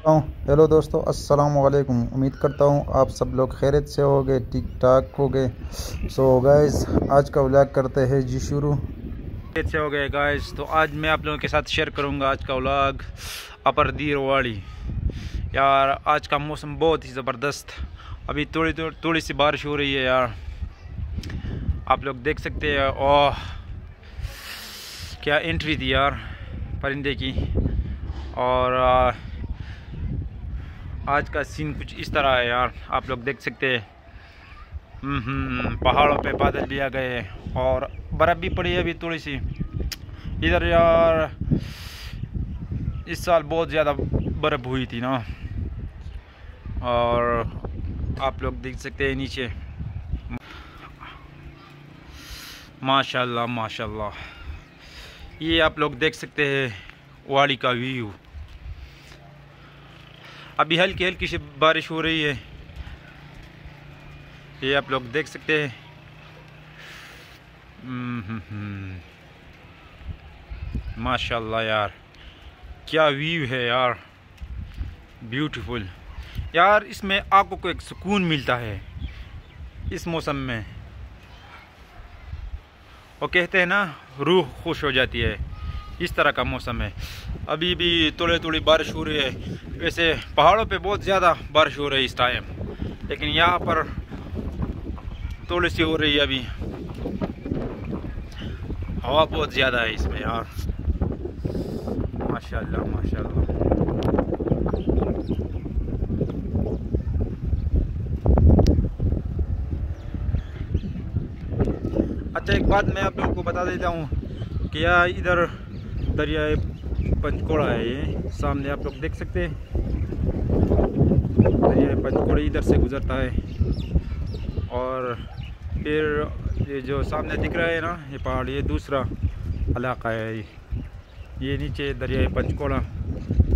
Hello दोस्तों अस्सलाम वालेकुम। उम्मीद करता हूँ आप सब लोग खैरियत से हो गए ठीक ठाक हो गए सो गाइस आज का व्लॉग करते हैं जी शुरू। खैरत से हो गए गाइस तो आज मैं आप लोगों के साथ शेयर करूँगा आज का व्लॉग अपर दीरवाड़ी। यार आज का मौसम बहुत ही ज़बरदस्त। अभी थोड़ी थोड़ी थोड़ी सी बारिश हो रही है यार। आप लोग देख सकते हैं ओह क्या एंट्री थी यार परिंदे की। और आ, आज का सीन कुछ इस तरह है यार आप लोग देख सकते हैं। हम्म, पहाड़ों पे बादल भी आ गए और बर्फ़ भी पड़ी है अभी थोड़ी सी इधर यार इस साल बहुत ज़्यादा बर्फ़ हुई थी ना। और आप लोग देख सकते हैं नीचे। माशाल्लाह माशाल्लाह। ये आप लोग देख सकते हैं वाड़ी का व्यू अभी हल्की हल्की सी बारिश हो रही है। ये आप लोग देख सकते हैं। माशाल्लाह यार, क्या व्यू है यार। ब्यूटीफुल यार, इसमें आँखों को एक सुकून मिलता है इस मौसम में। वो कहते हैं ना, रूह खुश हो जाती है। इस तरह का मौसम है। अभी भी थोड़ी थोड़ी बारिश हो रही है। वैसे पहाड़ों पे बहुत ज़्यादा बारिश हो रही है इस टाइम। लेकिन यहाँ पर थोड़ी सी हो रही है अभी। हवा बहुत ज़्यादा है इसमें यार। माशाल्लाह माशाल्लाह। अच्छा एक बात मैं आप लोगों को बता देता हूँ कि यार इधर दरियाए पंचकोड़ा है ये। सामने आप लोग देख सकते हैं। दरिया पंचकोड़ा इधर से गुजरता है। और फिर ये जो सामने दिख रहा है ना, ये पहाड़, ये दूसरा इलाका है ये। ये नीचे दरिया पंचकोड़ा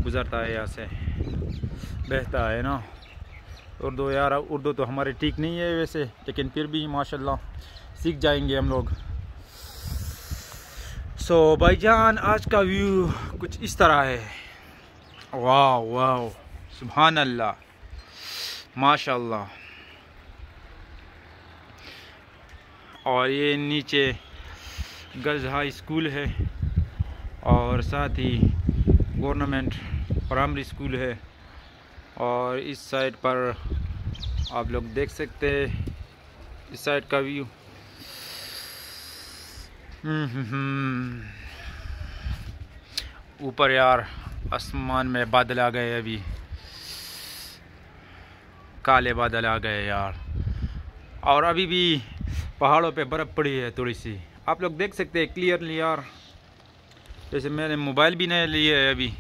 गुजरता है यहाँ से। बहता है ना। उर्दू यार, उर्दू तो हमारे ठीक नहीं है वैसे, लेकिन फिर भी माशाल्लाह सीख जाएँगे हम लोग। सो so, भाईजान आज का व्यू कुछ इस तरह है। वाह वाह सुबहान अल्लाह माशाल्लाह। और ये नीचे गर्ल्स हाई स्कूल है और साथ ही गवर्नमेंट प्राइमरी स्कूल है। और इस साइड पर आप लोग देख सकते हैं इस साइड का व्यू। ऊपर यार, आसमान में बादल आ गए अभी। काले बादल आ गए यार। और अभी भी पहाड़ों पे बर्फ़ पड़ी है थोड़ी सी आप लोग देख सकते हैं क्लियरली यार। जैसे मैंने मोबाइल भी नहीं लिया है अभी।